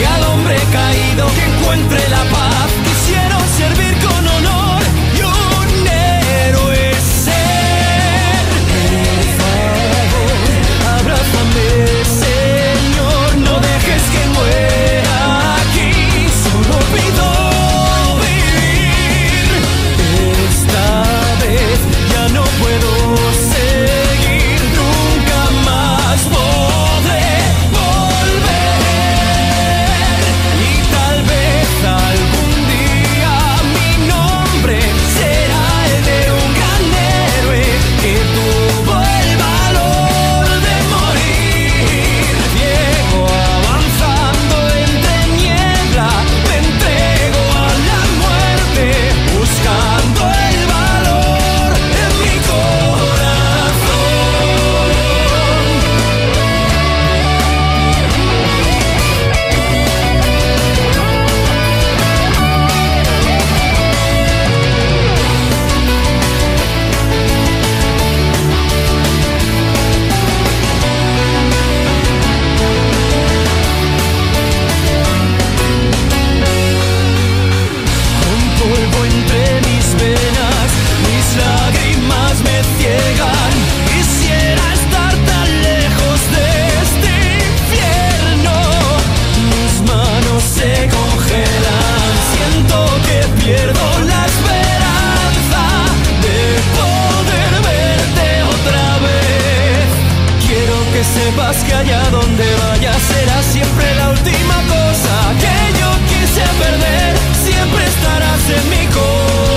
y al hombre caído que encuentre sepas que allá donde vayas será siempre la última cosa que yo quise perder. Siempre estarás en mi corazón.